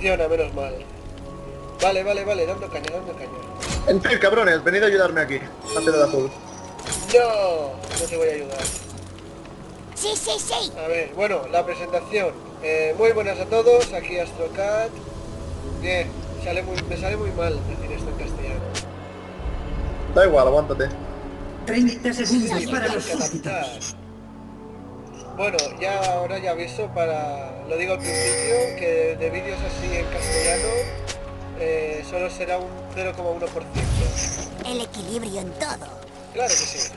funciona, menos mal. Vale, vale, vale, dando caña, dando caña. En fin, cabrones, venid a ayudarme aquí. A de azul. No, no te voy a ayudar. Sí, sí, sí. A ver, bueno, la presentación. Eh, muy buenas a todos, aquí AstroCat. Bien, sale muy, me sale muy mal decir esto en castellano. Da igual, aguántate. 30 segundos para los. Bueno, ya ahora ya aviso para, lo digo al principio, que de vídeos así en castellano eh, solo será un 0,1%. El equilibrio en todo. Claro que sí.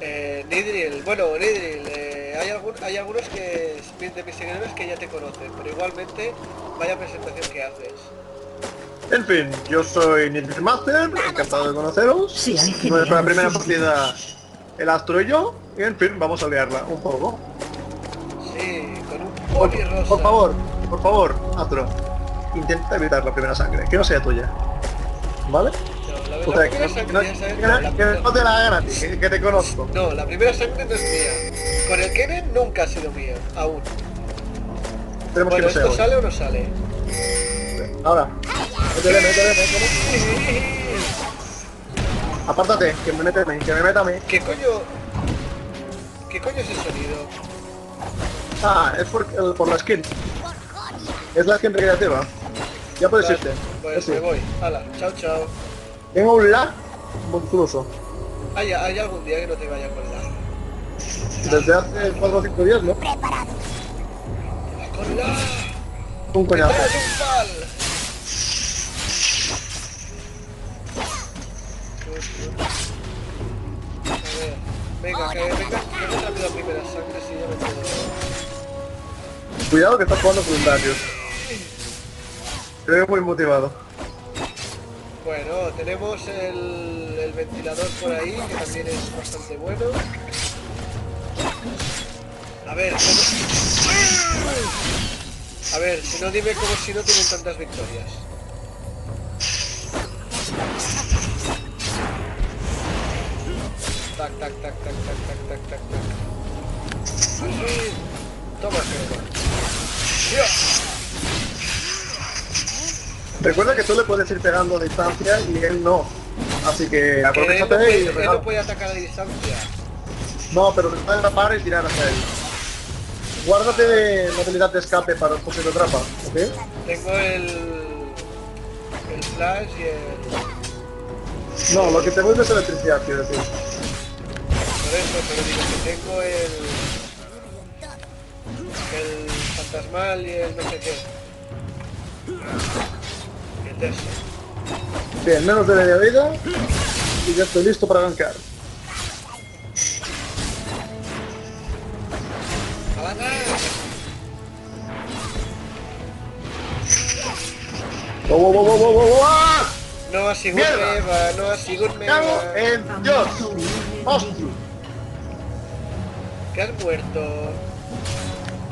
Eh, Nidril, bueno, Nidril, eh, hay, algún- hay algunos que de mis seguidores que ya te conocen, pero igualmente vaya presentación que haces. En fin, yo soy Nidri Master, encantado de conoceros. Sí, Nuestra primera partida, el Astro y yo. Y en fin, vamos a liarla un poco. Por, favor, por favor, Astro. Intenta evitar la primera sangre, que no sea tuya. ¿Vale? No, la, O la sea, que, primera no- sangre que te la hagan a ti, que, que te conozco. No, la primera sangre no es mía. Con el Kenen nunca ha sido mía, aún. Tenemos Bueno, que no ¿esto sale o no sale? Ahora. Métele, métele, métele. Apártate, que me mete a mí, que me meta a mí. ¿Qué coño? ¿Qué coño es ese sonido? Ah, es por, el- por la skin. Es la skin recreativa. Ya puedes Vale, irte. Pues me voy. Hala, chao, chao. Tengo un lag monstruoso. ¿Hay, hay algún día que no te vaya con la... Desde hace 4 o 5 días, ¿no? Preparado. ¡Con la... Un coñazo. A venga, que venga, que venga rápido la primera sangre si ya me puedo... Cuidado que estás jugando con Darius. Muy motivado. Bueno, tenemos el, el ventilador por ahí, que también es bastante bueno. A ver, ¿cómo... A ver, si no dime como si no tienen tantas victorias. Tac, tac, tac, tac, tac, tac, tac, tac, tac. Toma, crema. Recuerda que tú le puedes ir pegando a distancia y él no. Así que Que él no, aprovechate puede, y él regala. no puede atacar a distancia. No, pero te puedes tapar y tirar hacia él. Guárdate de movilidad de escape para el posible atrapa, ¿ok? Tengo el... El flash y el... No, lo que te vuelve es electricidad, quiero decir. Por eso, pero digo que tengo el... El fantasmal y el no sé qué. Y el. Bien, menos de media vida y ya estoy listo para. ¡Avanza! ¡Wow, wow, wow, wow, wow, wow, wow! No ha sigut Mierda. meva, no ha sigut ¡Cago en Dios! ¡Monstruo! Que has muerto.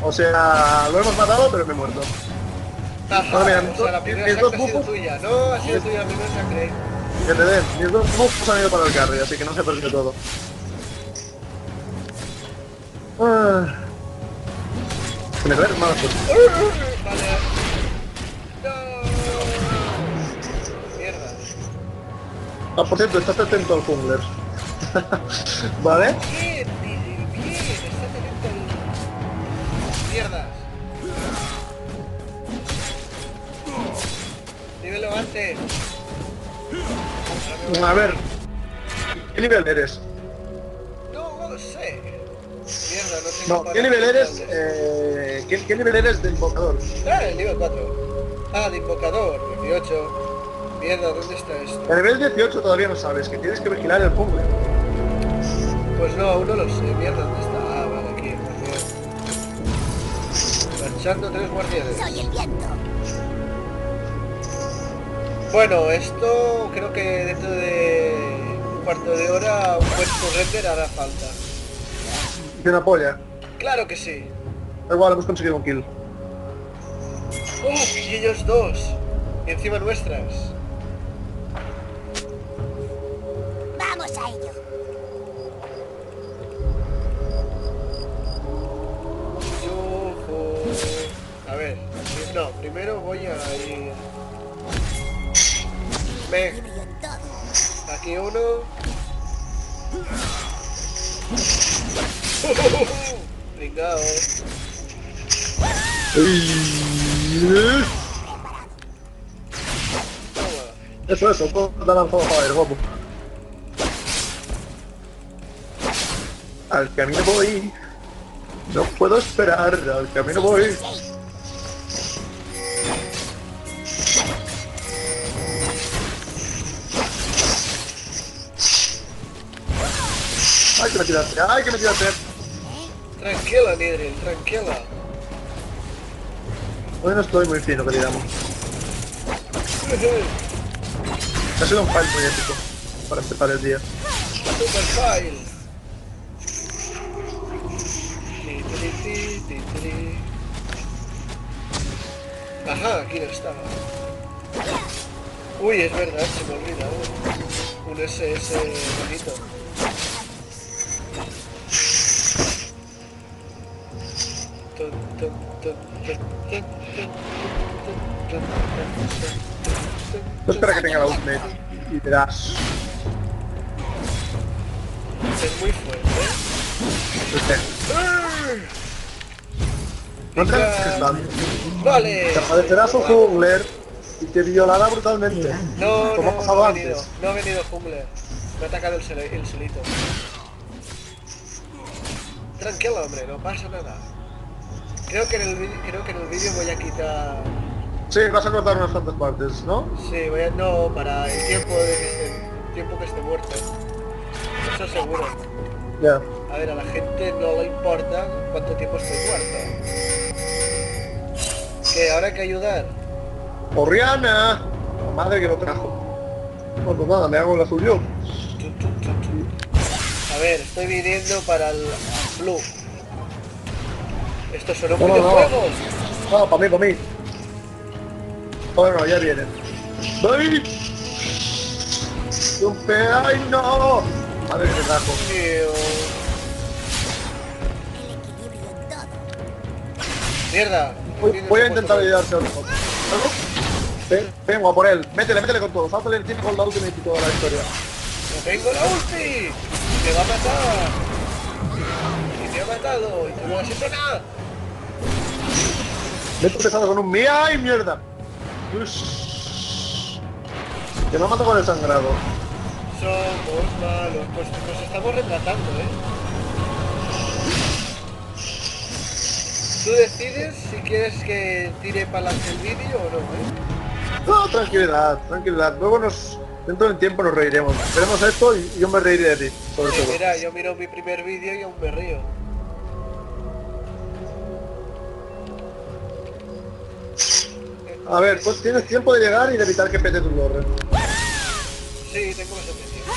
O sea, lo hemos matado, pero me he muerto. Bueno, mira, o sea, la primera mis dos bufos- tuya. No, ha sido tuya la primera sangre. Que te den. Mis dos buffos han ido para el carry, así que no se perdió todo. Ah. Me caen malas cosas. Vale. No. Mierda. Ah, por cierto, estás atento al jungler. ¿Vale? Voy. A ver. ¿Qué nivel eres? No lo sé. Mierda, no tengo No, ¿qué nivel eres? Eh, ¿qué, qué nivel eres de invocador? Ah, el nivel 4. Ah, de invocador, 18. Mierda, ¿dónde está esto? A nivel 18 todavía no sabes, que tienes que vigilar el jungler. Pues no, aún no lo sé. Mierda, ¿dónde está? Ah, vale, aquí. Marchando tres guardianes. Soy el viento. Bueno, esto creo que dentro de un cuarto de hora un buen render hará falta. Y una polla. Claro que sí. Da igual, hemos conseguido un kill. ¡Uf! Y ellos dos. Y encima nuestras. 21. Obrigado. Eh. Eso, eso, puedo dar la joder, vamos. Al camino voy. No puedo esperar, al camino voy. Que me tiraste, ay, que me tiraste. Tranquila, Nidril, tranquila. Hoy no estoy muy fino, que digamos. Ha sido un fail muy épico para empezar el día. Super file. Ajá, aquí no estaba. Uy, es verdad, se me olvida. uh, Un SS bonito. Tú espera que tenga la ultimate y verás. Es muy fuerte. No te que. Vale. Te aparecerá su jungler y te violará brutalmente. No, Como no, ha pasado no antes. venido, no ha venido jungler. Me ha atacado el, el solito. Tranquilo, hombre, no pasa nada. Creo que en el creo que en el vídeo voy a quitar. Sí, vas a cortar unas cuantas partes, ¿no? Sí, voy a. No, para el tiempo de que esté, tiempo que esté muerto. Eso seguro. Ya. A ver, a la gente no le importa cuánto tiempo estoy muerto. Que ahora hay que ayudar. ¡Oriana! La madre que lo trajo. Bueno, pues nada, me hago la suyo. A ver, estoy viniendo para el blue. Esto son un No, no, no. videojuego. No, para mí, para mí. Bueno, ya vienen. ¡Voy! ¡Ay, no! Madre que te trajo. El. Mierda. Voy, a un intentar ayudarte a. Ven, vengo a por él. Métele, métele con todo. Sáltale encima con la ultimate y toda la historia. ¡No tengo la ulti! ¡Me va a matar! ¡Y me ha matado! ¡Y tú no has hecho nada! Me he empezado con un mía ¡ay, mierda! Ush. Que me ha matado con el sangrado. Somos malos. Pues nos estamos retratando, ¿eh? Tú decides si quieres que tire para adelante el vídeo o no, ¿eh? No, tranquilidad, tranquilidad. Luego nos... Dentro del tiempo nos reiremos. Veremos esto y y yo me reiré de ti, sobre Sí, todo. mira, yo miro mi primer vídeo y aún me río. A ver, pues tienes tiempo de llegar y de evitar que pete tu torre. Sí, tengo bastante tiempo.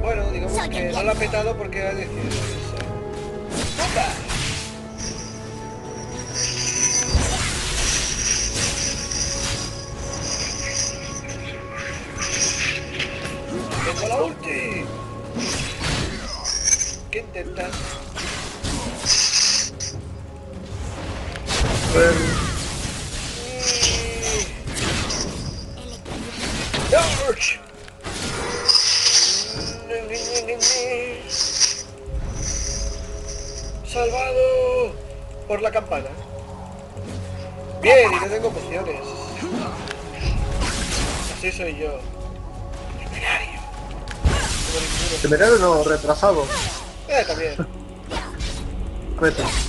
Bueno, digamos que no lo ha petado porque ha decidido. ¡Tengo la ulti! ¿Qué intentas? ¡Salvado! Por la campana. Bien, y no tengo pociones. Así soy yo. Temerario. Temerario no, retrasado. Eh, también. A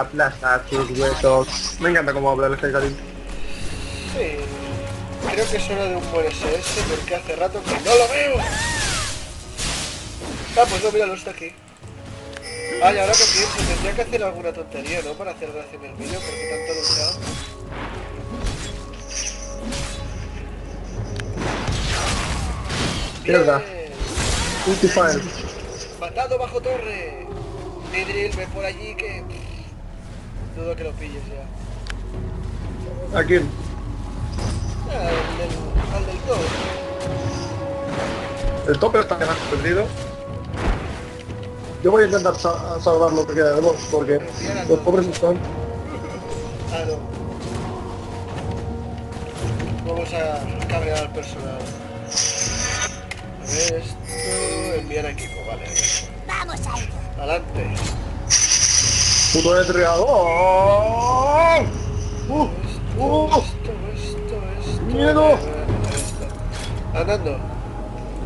Aplastar sus huesos. Me encanta cómo habla el Hecarim. Sí. Creo que es hora de un buen SS porque hace rato que no lo veo. Ah, pues no, míralo, está aquí. Ay, ahora que pienso, tendría que hacer alguna tontería, ¿no? Para hacer gracia en el vídeo, porque tanto luchado. Mierda. Bien. Ultifire. Matado bajo torre. Nidril, ve por allí que... Dudo que lo pilles ya. ¿A quién? Ah, al del, al del todo. El tope está perdido. Yo voy a intentar sa- salvar lo que queda de vos, porque los pobres están... Claro. Vamos a cabrear al personal. A ver esto. Enviar equipo, vale. Vamos a ello. Adelante. Puto entrenador. ¡Uh! Esto, ¡Uh! esto, esto, esto. Miedo. Andando.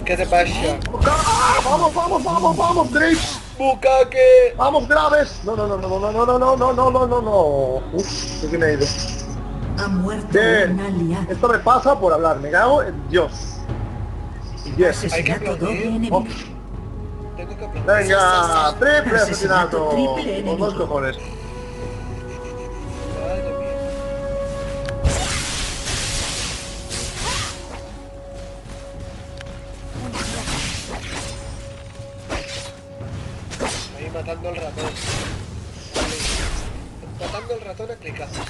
¿Qué te pasa? ¡Ah! ¡Vamos, vamos, vamos, vamos, Graves! ¡Bukake! ¡Vamos, Graves! No, no, no, no, no, no, no, no, no, no, no, no, no. Uf, ¿qué me he ido? Ha muerto Bien. un. Esto me pasa por hablar, me cago en Dios. Yes. Hay aplaudir. Oh, que aplaudir. Venga, triple Asesinato triple Con dos cojones. Ahí matando al ratón. Vale. Matando al ratón a clicazo.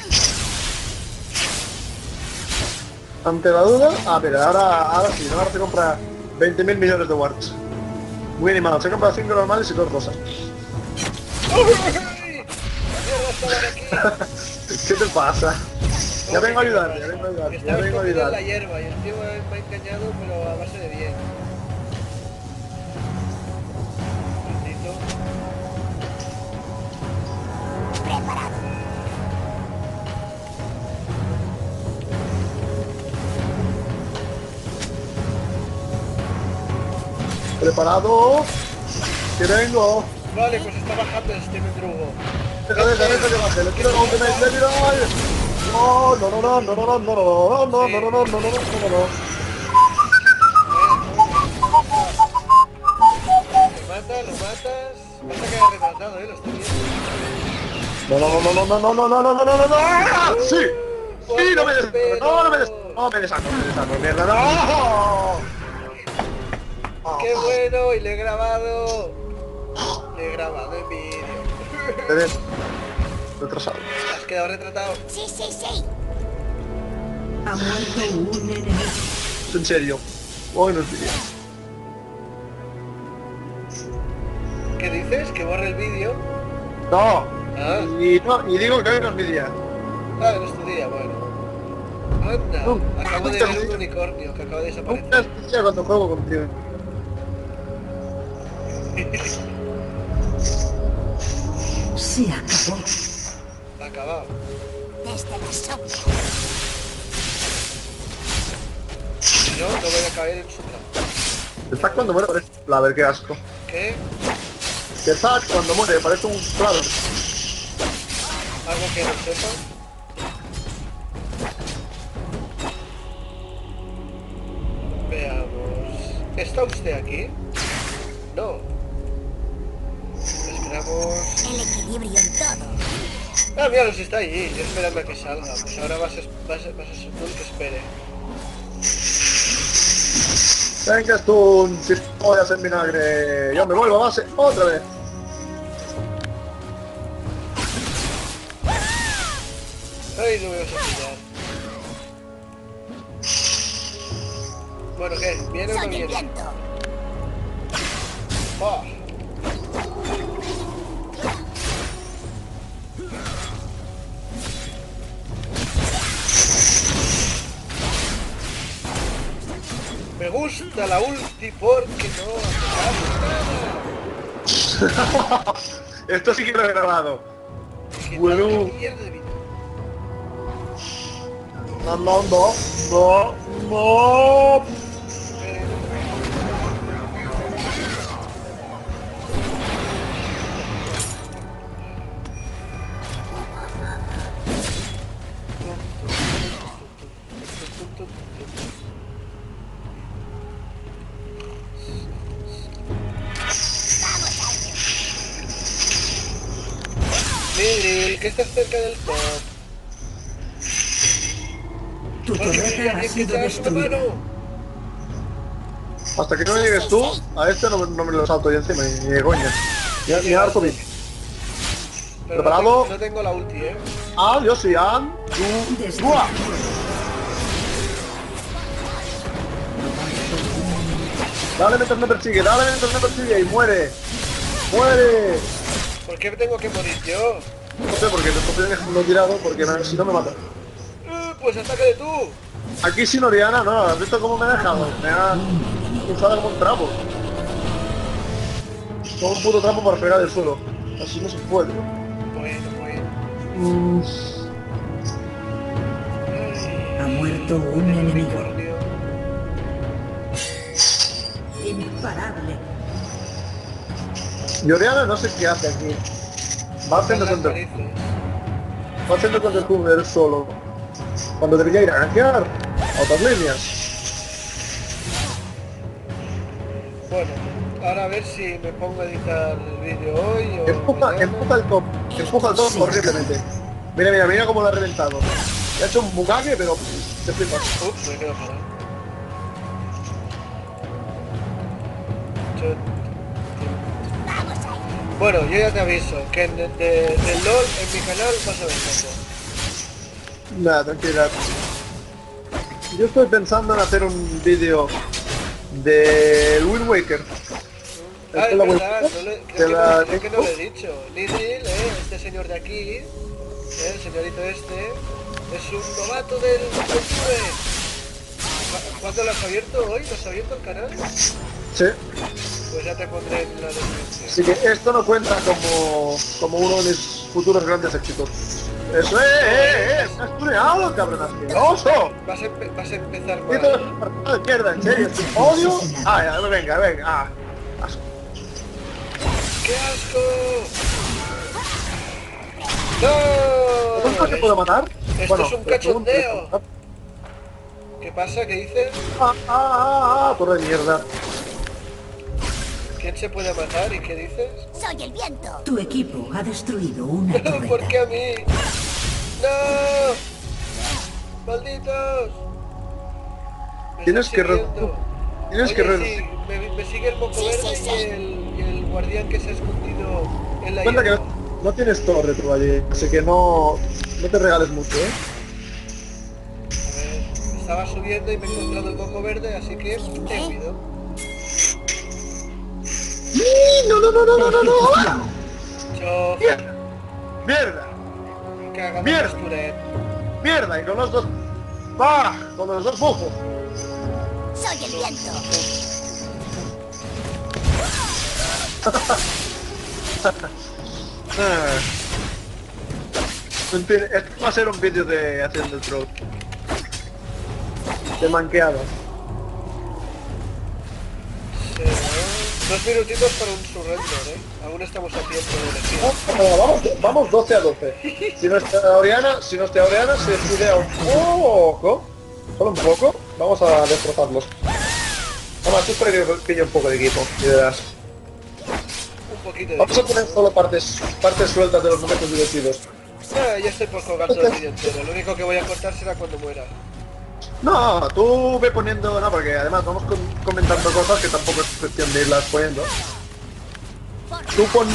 Ante la duda, ah, mira, ahora, ahora sí, ahora se compra 20.000 millones de warts. Muy animado, sacan para 5 normales y 2 rosas. ¿Qué te pasa? Ya vengo a ayudar, ya vengo a ayudar, ya vengo a ayudar. la hierba y el tío va engañado pero a base de 10. ¿Preparado? Que vengo. Vale, pues está bajando este mendrugo. Deja, deja, deja que baje, le quiero un que me le tiro. No, no, no, no, no, no, no, no, no, no, no, no, no, no, no, no, no, no. Lo matas, lo matas. Vas a quedar rematado, eh, lo estoy viendo. No, no, no, no, no, no, no, no, no, no, no, no, no, ¡Ah! sí, sí, no me des, no, no me des, no me desano, no me desano, mierda, no. ¡Qué bueno! Y le he grabado. Le he grabado en vídeo. Te des, retrasado. Has quedado retratado. Sí, sí, sí. Ha muerto un enemigo. En serio. Es vídeo. ¿Qué dices? ¿Que borre el vídeo? No, Ah, y no, y digo que hoy no es mi día. ah, no es tu día, bueno. Anda, acabo de nunca ver un unicornio que acaba de Nunca desaparecer. día cuando juego contigo. Se acabó. Acabado. Desde la sombra. Si no, no voy a caer en su trampa. El Zack cuando muere parece un claver, qué asco. ¿Qué? Que el Zack cuando muere parece un claver. ¿Algo que no sepa? Veamos. ¿Está usted aquí? Ah, mira, si está allí. Yo esperando a que salga. Pues ahora vas a, vas a, vas a ser tú que espere. Venga, tú, si voy a hacer vinagre. Yo me vuelvo a base otra vez. Ay, no me vas a pillar. Bueno, ¿qué? ¿Viene o no viene? La ulti porque no. Esto sí que lo he grabado. Bueno. No, no, no, no, no. Que estás cerca del top. Tu torreta ha sido destruida. Hasta que no llegues tú, a este no, no me lo salto yo encima, ni de coña. Ni, ni harto bien. ¿Preparado? No tengo, no tengo la ulti, ¿eh? Ah, yo sí, Desde two, ¡buah! Dale mientras me persigue, dale mientras me persigue y muere. ¡Muere! ¿Por qué tengo que morir yo? No sé por qué te estoy dejando tirado porque si no me mata. Eh, Pues atácale tú. Aquí sin Oriana, no, ¿has visto cómo me ha dejado? Me ha usado como un trapo. Como un puto trapo para pegar el suelo. Así no se puede. Bueno, bueno. Mm, Ay, Ha muerto un enemigo. Imparable. y Oriana no sé qué hace aquí. Las contra, haciendo contra el él solo. Cuando debería ir a gankear a otras líneas. Bueno, ahora a ver si me pongo a editar el vídeo hoy o Empuja, empuja el top, empuja el top horriblemente. Mira, mira, mira cómo lo ha reventado. Ha hecho un bucaque, pero. Ups, me quedo parado. Bueno, yo ya te aviso que en, de, del LOL en mi canal vas a ver eso. Nada, tranquila. Yo estoy pensando en hacer un vídeo de Wind Waker. Ah, es verdad, creo, que no, lo he dicho. Lidl, eh, este señor de aquí, eh, el señorito este, es un novato del 29. ¿Cuándo lo has abierto hoy? ¿Lo has abierto el canal? Sí. Pues ya te pondré en la descripción. Así que esto no cuenta como, como uno de mis futuros grandes éxitos. Eso es, eh, eh, eh, has tuneado, cabrón asqueroso. Vas a, empe- vas a empezar mal. de mierda, en serio, odio. Ah, ya, venga, venga, ah. Asco. ¡Qué asco! ¿Nunca ¡No! se puede matar? Esto es un cachondeo. ¿Qué pasa? ¿Qué dices? Ah, ah, ah, ah, torre de mierda. ¿Quién se puede matar y qué dices? Soy el viento. Tu equipo ha destruido una torreta. ¿Por qué a mí? ¡No! ¡Malditos! Me Tienes que. Tienes Oye, que re- sí, me, me sigue el moco Sí, verde sí. Y, el, y el guardián que se ha escondido en la Cuenta que hierba. no tienes torre tú allí, así que no, no te regales mucho, ¿eh? Estaba subiendo y me he encontrado el moco verde, así que huido. No, no, no, no, no, no, no. Chof, Mierda, mierda, Mierda. Sturet. mierda, y con los dos... ¡Ah! Con los dos bufos. Soy el viento. Ah. Va a ser un vídeo de haciendo el troll. De. Sí, ¿no? Dos minutitos para un surrender, ¿eh? Aún estamos a tiempo de elegir. Vamos, vamos, vamos 12 a 12. Si nuestra Oriana, si nuestra Oriana se descuidea un poco, solo un poco, vamos a destrozarlos. Vamos, tú espera que pille un poco de equipo y verás. Un poquito de... Vamos a poner solo partes, partes sueltas de los momentos divertidos. Ah, ya estoy por colgar todo el vídeo entero. Lo único que voy a cortar será cuando muera. No, tú ve poniendo, no, porque además vamos con- comentando cosas que tampoco es cuestión de irlas poniendo. Tú pon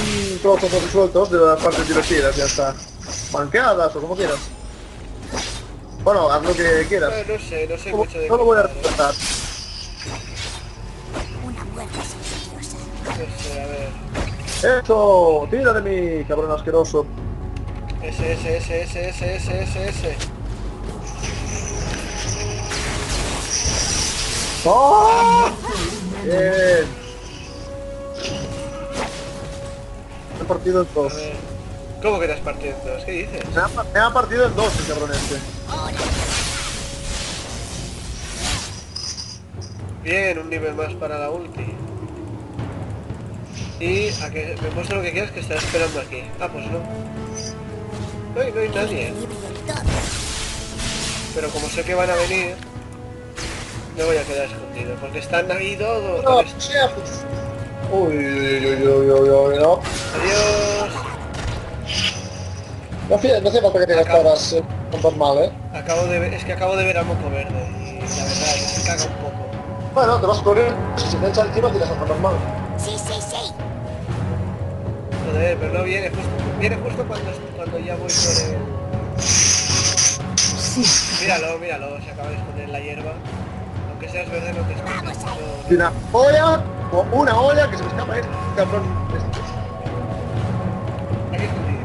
trozos sueltos de las partes divertidas, ya está. Manqueadas o como quieras. Bueno, haz lo que quieras. Ah, no sé, no sé No, mucho de no lo voy a respetar. Una muerte silenciosa. No sé, a ver. ¡Eso! ¡Tira de mí, cabrón asqueroso! S, S, S, S, S, S, S, S. ¡Oh! Bien. Me he partido en dos. ¿Cómo que te has partido en dos? ¿Qué dices? Me ha, me ha partido en dos el cabrón este. Bien, un nivel más para la ulti. Y a que me muestre lo que quieras que está esperando aquí. Ah, pues no. No hay, no hay nadie. Pero como sé que van a venir, me voy a quedar escondido. Porque están ahí todos. No, sea, pues. Uy, uy, uy, uy, uy, uy, no. Adiós. No hace, no hace falta que te gastaras eh, con mal, ¿eh? Acabo de ver, es que acabo de ver a Moco Verde. Y la verdad, que se caga un poco. Bueno, te vas a correr. Si se te echa encima, tiras a normal. Sí, sí, sí. Joder, pero no viene justo, viene justo cuando, cuando ya voy por el... Sí. Míralo, míralo, se acaba de esconder en la hierba. Aunque seas verde no te escondes. Y una olla, o una olla que se me escapa el cabrón. este. Aquí escondido.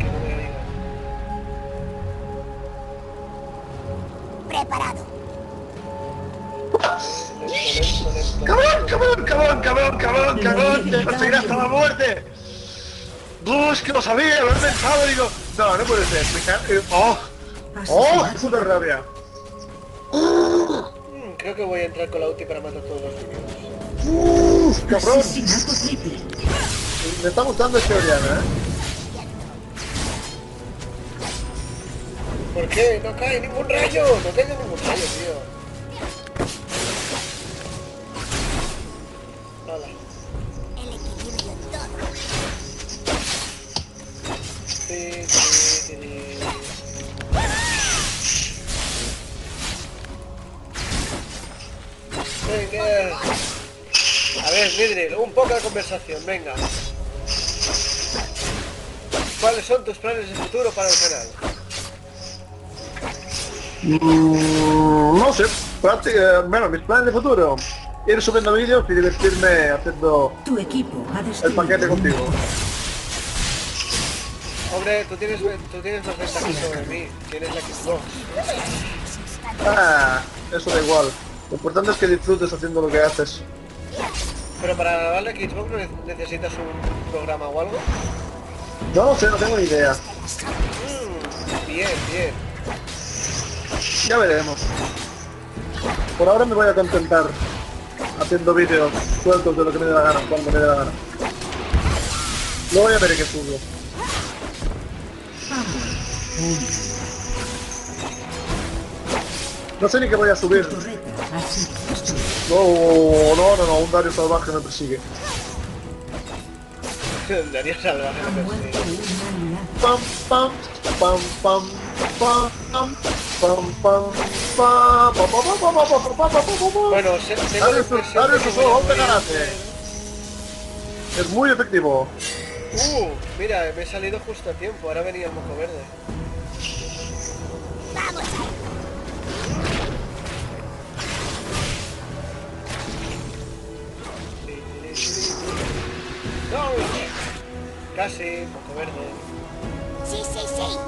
Que no me diga. Preparado. ¡Cabrón, cabrón, cabrón, cabrón, cabrón, cabrón! ¡Te perseguiré hasta la muerte! ¡Oh, es que lo sabía, lo he pensado, digo... No, no puede ser, me cae... ¡Oh! ¡Oh! Asesinato. ¡Puta rabia! Mm, Creo que voy a entrar con la ulti para matar todos los enemigos. ¡Uf, cabrón! Asesinato triple. Me está gustando este Oriana, ¿eh? ¿Por qué? No cae ningún rayo. No cae ningún rayo, tío. Venga. A ver, Midril, un poco de conversación, venga. ¿Cuáles son tus planes de futuro para el canal? Mm, no sé, práctica, bueno, mis planes de futuro. Ir subiendo vídeos y divertirme haciendo Tu equipo ha el paquete contigo. Hombre, tú tienes, tú tienes más ventaja sobre mí. Tienes la Xbox. Ah, eso da igual. Lo importante es que disfrutes haciendo lo que haces. Pero para grabar la Xbox necesitas un programa o algo. No lo sé, no tengo ni idea. Mm, bien, bien. Ya veremos. Por ahora me voy a contentar haciendo vídeos sueltos de lo que me dé la gana, cuando me dé la gana. Luego ya veré qué subo. No sé ni qué voy a subir. No, no, no, no, un Dario salvaje me persigue. Daría salvaje Ha me persigue. un. Pam, pam, pam, pam, pam, pam, pam, pam, pam. Bueno, se, que su voy a golpe. Es muy efectivo. Uh, mira, me he salido justo a tiempo. Ahora venía el mojo verde. Casi, mojo verde. Sí, sí, sí.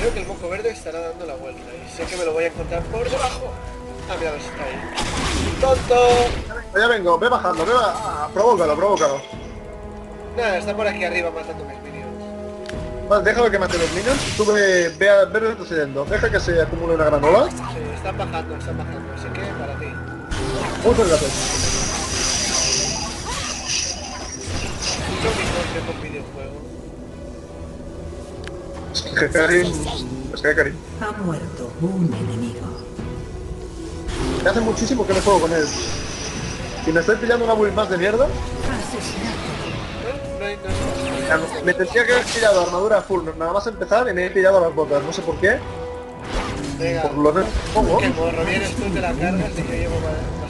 Creo que el mojo verde estará dando la vuelta y sé que me lo voy a encontrar por debajo. Ah, mira, si está ahí. ¡Tonto! Ya vengo, ve bajando, ve ba- ah, provócalo, provócalo. Nada, está por aquí arriba matando mis minions. Vale, déjalo que mate los minions, tú ve, ve, a- ve retrocediendo. Deja que se acumule una granola. Sí, están bajando, están bajando. Así que para. Muchas gracias. Karim... Es que Karim... Ha muerto un enemigo. Me hace muchísimo que me juego con él. Si me estoy pillando una build más de mierda. No, no no no- me tendría que haber pillado armadura full nada más empezar y me he pillado las botas. No sé por qué. Venga. Por lo menos... ¿Cómo? Que morro, vienes tú, te la cargas y yo llevo ba-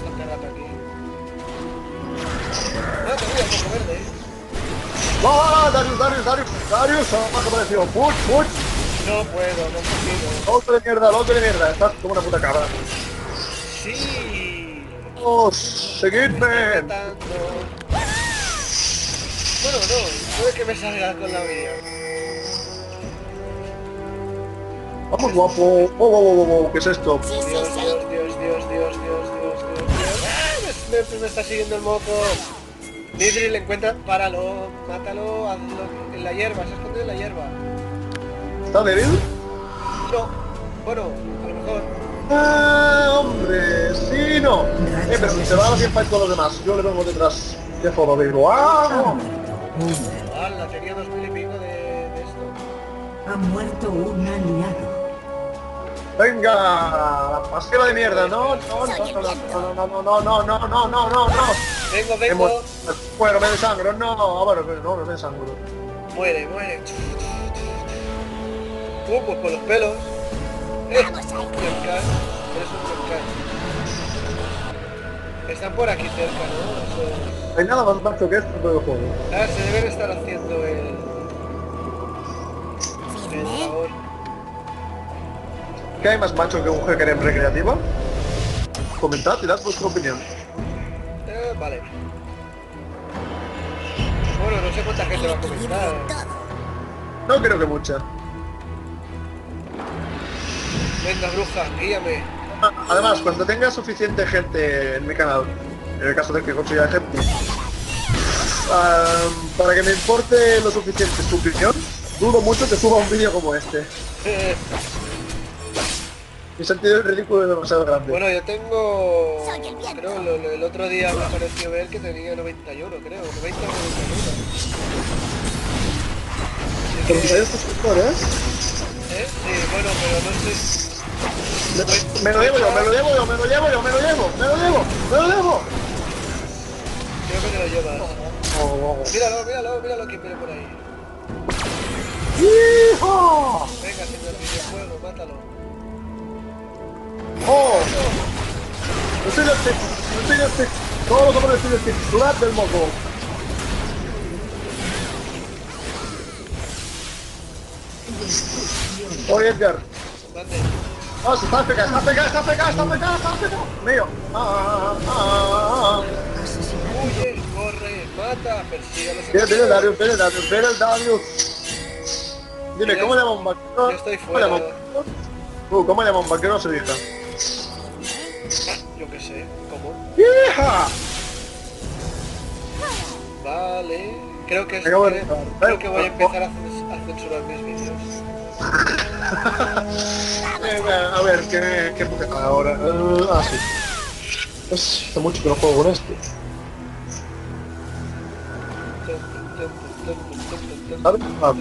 ¡Ah! Darius, Darius, Darius, Darius, ha aparecido. ¡Puch, puch! No puedo, no puedo. ¡Loco de mierda, loco de mierda! Estás como una puta cabra. Sí. ¡Vamos! ¡Seguidme! Bueno, no, puede que me salga con la mía. ¡Vamos, guapo! ¡Oh, oh, oh, oh, oh! ¿Qué es esto? Dios. Dios, Dios, Dios, Dios, Dios, Dios, Dios, Dios. ¡Ah! Me, me- me está siguiendo el moco. Nidri le encuentra, páralo, mátalo, hazlo en la hierba, se ha escondido en la hierba. ¿Está débil? No, bueno, a lo mejor. ¡Ah, hombre! ¡Sí, no! Eh, pero se va a la fiesta con los demás. Yo le vengo detrás. ¡Qué jodo, digo! Ha ¡Ah! un enemigo. ¡Hala! Tenía dos mil y pico de, de esto. Ha muerto un aliado. ¡Venga! ¡La pasquera de mierda! ¡No, no, no, no, no, no, no, no, no, no, no, no, no! Vengo, vengo. Bueno, me desangro, no, ah, bueno, no, no me desangro. Muere, muere. Uh, pues por los pelos. Eh, Vamos eres un. Están por aquí cerca, ¿no? Eso- hay nada más macho que esto en todo el juego. A ver, se deben estar haciendo el... el favor. ¿Qué hay más macho que un hacker en recreativa? Comentad y dad vuestra opinión. Eh, vale. Bueno, no sé cuánta gente va a Equilibrio comentar. en todo. No creo que mucha. Venga, bruja, guíame. Además, cuando tenga suficiente gente en mi canal, en el caso de que consiga gente, ah, para que me importe lo suficiente su opinión, dudo mucho que suba un vídeo como este. Mi sentido del ridículo es demasiado grande. bueno, yo tengo... Soy el viento. Creo, lo- lo- el otro día me pareció ver que tenía 91, creo. 90 o 91. Así Pero que- ¿sabes suscriptores? ¿Eh? Sí, bueno, pero no sé... Me, me lo llevo yo, me lo llevo yo, me lo llevo yo, me lo llevo, me lo llevo, me lo llevo. Creo que te lo llevas. Oh, oh, Míralo, míralo, míralo quién viene por ahí. ¡Hijo! Venga, señor videojuego, mátalo. ¡Oh! Estoy de stick, estoy de stick. Todos los hombres de stick. Slap del moco. Oye Edgar. Mande. Oh, se está AFK, está AFK, está AFK, está AFK, está AFK. Mío. Ah, ah, ah, ah. Huye, corre, mata, persígalo. Viene, viene el Darius, viene el Darius, viene el Darius. Dime, ¿cómo llama un vaquero? Yo estoy ¿Cómo llama un fuera. Uh, ¿cómo llama un vaquero a su hija? Yo qué sé, ¿cómo? ¡Hija! Vale. Creo que, es, creo, que voy a empezar a, a censurar mis vídeos. Eh, a ver, ¿qué, qué puta ahora? Eh, ah, sí. Es hace mucho que no juego con este. ¿Sabes? Ah,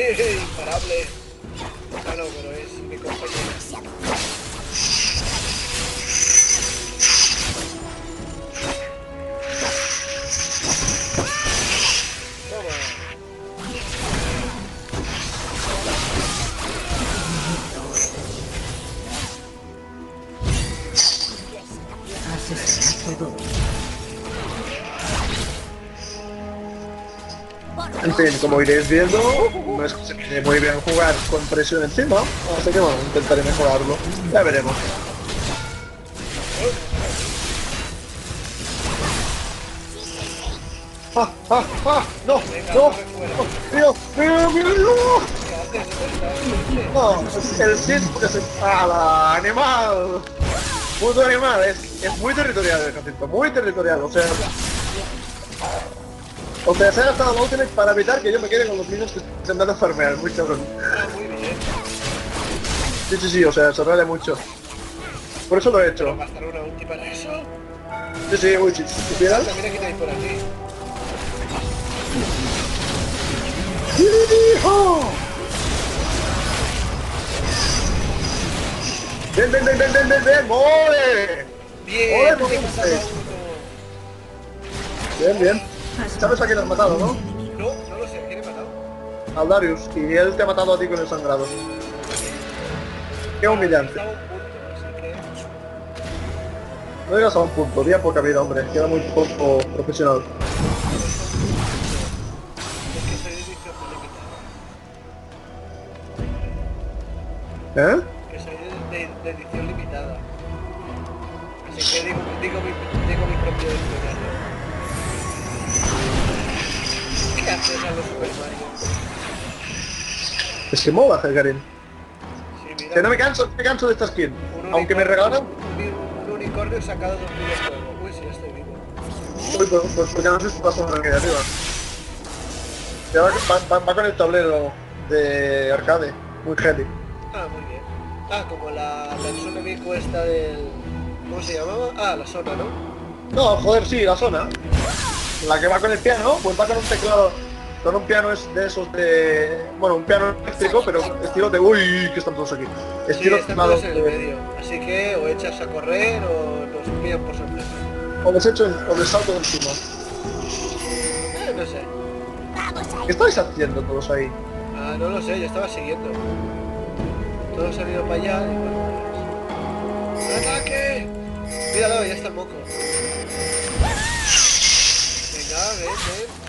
Imparable. Ah, no, pero es mi compañero. Como iréis viendo, no es que muy bien jugar con presión encima, así que bueno, intentaré mejorarlo. Ya veremos. ¡Ah, ah, ah! ¡No! ¡No! ¡Mío! ¡Mío, no! No, es el que se... ¡Hala! ¡Animal! Puto animal, es, es muy territorial el Jacinto, muy territorial, o sea... O sea, se ha gastado la Ultimate para evitar que yo me quede con los niños que se andan a farmear, muy cabrón. Ah, muy bien. Sí, sí, sí, o sea, se raya mucho. Por eso lo he hecho. Pero gastar una ulti para eso. Sí, sí, uy, si supieras. También aquí tenéis por aquí. ¡Hijo! ¡Ven, ven, ven, ven, ven, ven, ven! ¡Ole! Bien, Ole. Bien, bien. ¿Sabes a quién has matado, no? No, no lo sé, ¿quién he matado? Al Darius, y él te ha matado a ti con el sangrado. Qué humillante. A así que... No llegas a un punto, día poca vida, hombre. Queda muy poco profesional. ¿Eh? A los Super Mario? Es que mola, Helgarin. Sí, mira, Que no me canso, no me canso de esta skin. un Aunque me regalaran... Un, un unicornio sacado de un videojuego. Uy, sí, estoy vivo. Uy, pues, pues porque no sé si pasa por aquí arriba. Ya va, va- va- va con el tablero de arcade. Muy heavy. Ah, muy bien. Ah, como la, la zona Miku esta del... ¿Cómo se llamaba? Ah, la zona, ¿no? No, joder, sí, la zona. La que va con el piano, pues va con un teclado. Con un piano es de esos de... Bueno, un piano eléctrico, pero estilo de... Uy, que están todos aquí. Sí, Estilo teclado todos en el de- medio. Así que o echas a correr o nos pillan por sorpresa. O les echo, o les salto de encima. Eh, no sé. ¿Qué estáis haciendo todos ahí? Ah, no lo sé, yo estaba siguiendo. Todos han ido para allá y bueno. ¡Ataque! Míralo, ya está el moco. Venga, ven, ven.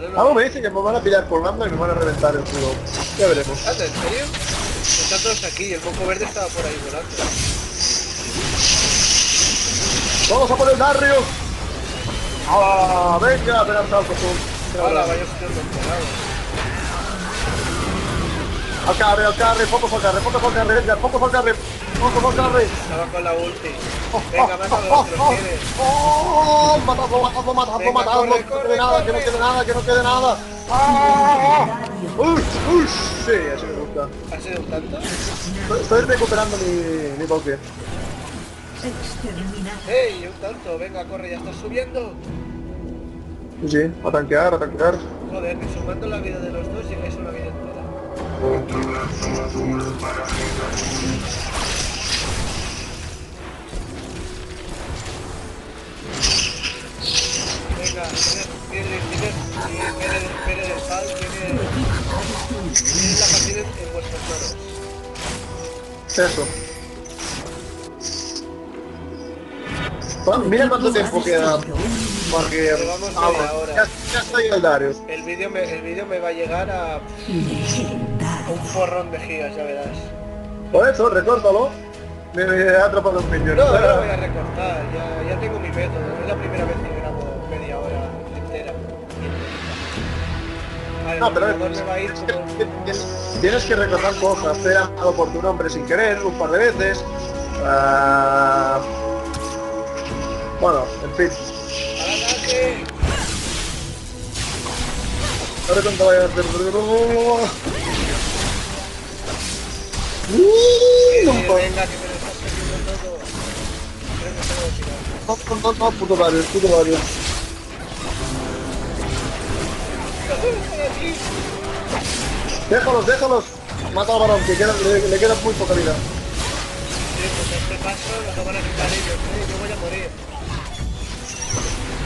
No. Algo me dice que me van a pillar por banda y me van a reventar el juego. Ya veremos. Anda, ¿en serio? Están todos aquí y el moco verde estaba por ahí volando. ¡Vamos a por el barrio! ¡Ah! ¡Venga! ¡Ven al salto tú! Hola, vaya. Al carre, al carre, focos al carre, focos al carre, venga, focos al carre, al carre. Estaba con la ulti. Venga, mátalo, que los tienes. ¡Oh! ¡Matadlo, matadlo, matadlo, matadlo! Que no quede nada, que no quede nada, que no quede nada. ¡Ah! ¡Ush! ¡Ush! Sí, así me gusta. ¿Ha sido un tanto? Estoy- Estoy recuperando mi, mi. Exterminado. ¡Ey, un tanto! Venga, corre, ya estás subiendo. Sí, a tanquear, a tanquear. Joder, ni sumando la vida de los dos llegáis a una vida entera. Eso. Mira cuánto tiempo queda para que... Llevamos Ah, media hora. ya, ya estoy el Darius. El vídeo me, el vídeo me va a llegar a, a un forrón de gigas, ya verás. Por eso, recórtalo. Me, me he atrapado un millón. No, no lo voy a recortar, ya, ya tengo mi método. Es la primera vez que No, pero ordenador me va a ir como... tienes- que recordar cosas. Te he llamado por tu nombre sin querer un par de veces. Ah, bueno, en fin. No sé cuánto vaya a hacer. Uh, no, venga, que me lo estás perdiendo todo. Creo que tengo que tirar. no, no, no, puto Darius, puto Darius. Déjalos, déjalos. Mata al varón, que queda- le, le queda muy poca vida. Sí, pues este paso lo van a quitar ellos, ¿eh? Yo voy a morir.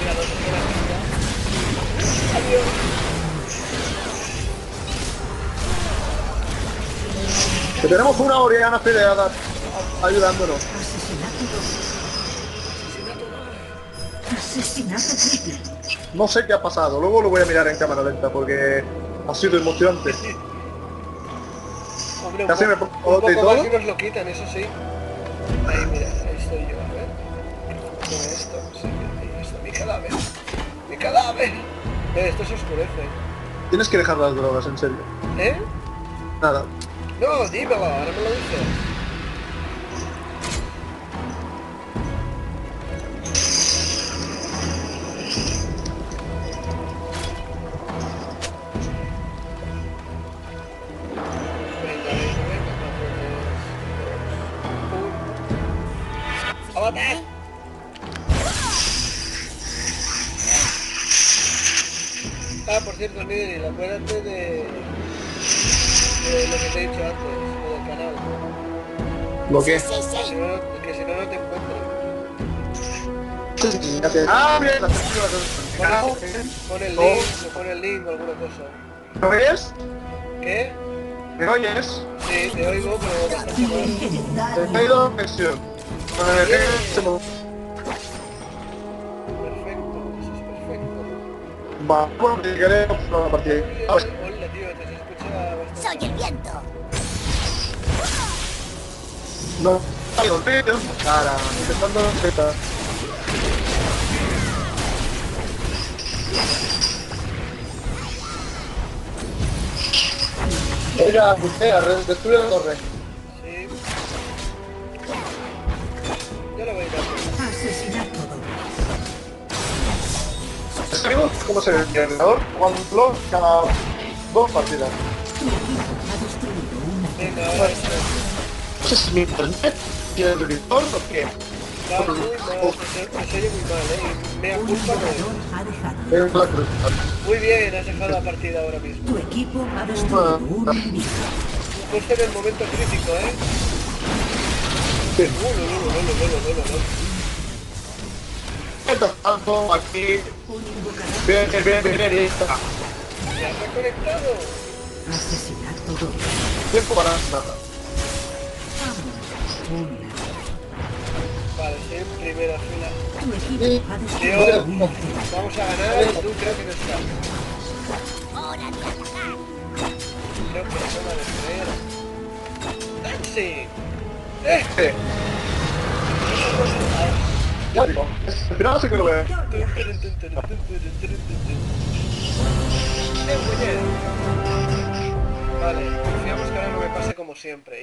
Mira, los. Adiós. Que tenemos una Oriana peleada ayudándonos. Asesinato. Asesinato triple. No sé qué ha pasado, luego lo voy a mirar en cámara lenta porque ha sido emocionante. Hombre, un, Casi me po- pongo un y poco más todo. y nos lo quitan, eso sí. Ahí, mira, ahí estoy yo, a ver. Con esto, sí, ahí está mi cadáver. ¡Mi cadáver! Eh, esto se oscurece. Tienes que dejar las drogas, en serio. ¿Eh? Nada. No, dímelo, ahora me lo dices. Ah, por cierto, Miguel, acuérdate de, de lo que te he dicho antes, lo del canal. ¿Lo? Sí, sí. No, que si no, no te encuentro. Ah, mira, Pon el link, o pon el link o alguna cosa. ¿Me oyes? ¿Qué? ¿Me oyes? Sí, te oigo, pero bastante mal. Te he ido conexión. Perfecto, eso es perfecto. Va, bueno, a partir Soy el viento. No, Cara, intentando Z. Mira, usted, destruye la torre. amigos, como se el ganador, One Block cada dos partidas. Entonces mi internet tiene el director o qué? Está muy mal, en serio muy mal, eh. Me acusa Muy bien, has dejado la partida ahora mismo. Tu equipo ha destruido un enemigo. Fuiste en el momento crítico, eh. No, no, no, no, no, no, no, no aquí... Está. ¿Se ha reconectado? Asesinato doble. Tiempo para nada. Primera fila. Vamos a ganar y tú creo que no estás. ¡Hora de atacar! Creo que es hora de creer. ¡Dancing! ¡Eh! Final sí que lo veo. ¡Eh, muñeco! Vale, confiamos que ahora no me pase como siempre.